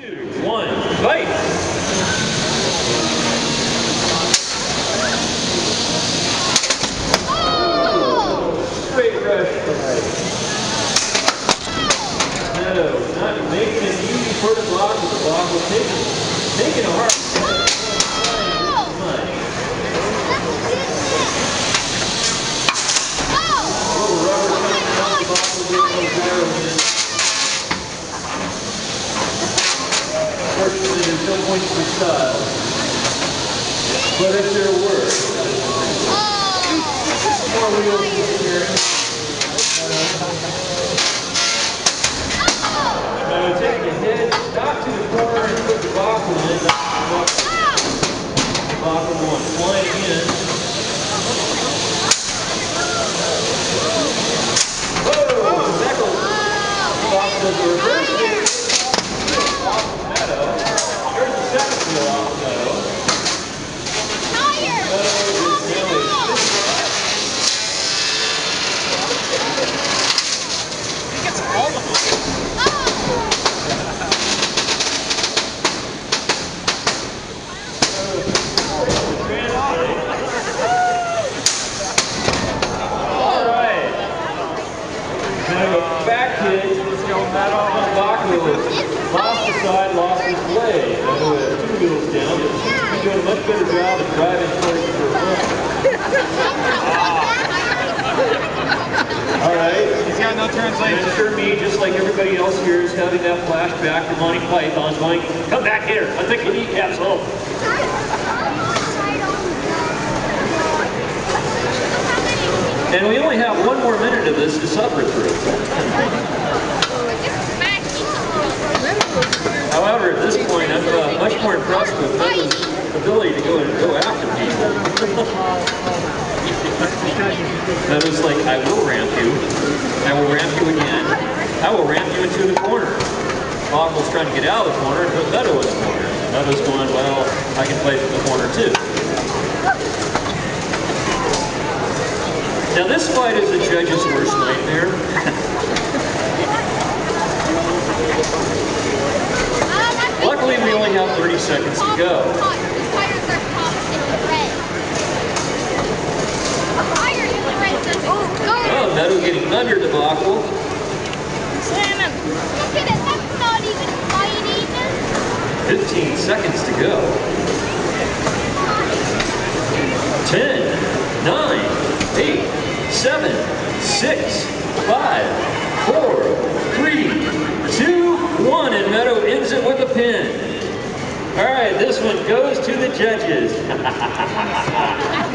two, one, fight! Great rush. Meadow, not making it easy for the block, but the block will take it. Taking a hard. Much. Little rubber coming down the block will get a little better again. There's no points for style. But if there were, more wheels here. Take your head, stop to the corner and put the bottom in. Bottom one, flying in. Whoa, Debacle. Bottom does the reverse kick. Off the meadow. There's the second wheel off the meadow. Meadow is nearly All right. Now go back hit. Let's go. Baku lost the side, lost his blade. Now we two wheels down. He's doing a much better job of driving towards the front. All right. He's got no And translation. I'm sure me, just like everybody else here, is having that flashback to Monty Python going, come back here, I think take your kneecaps home. And we only have one more minute of this to suffer through. However, at this point, I'm uh, much more impressed with Meadows' ability to go and go after people. Meadows like, I will ramp you. I will ramp you again. I will ramp you into the corner. Bogle's trying to get out of the corner and put Meadow in the corner. Meadows going, well, I can play from the corner too. Now this fight is the judge's worst nightmare. Luckily, we only have 30 seconds to go. Oh, Meadow getting under debacle. 15 seconds to go. 10, 9, 8, 7, 6, 5, 4, 3, 2, 1, and Meadow ends it with a pin. All right, this one goes to the judges.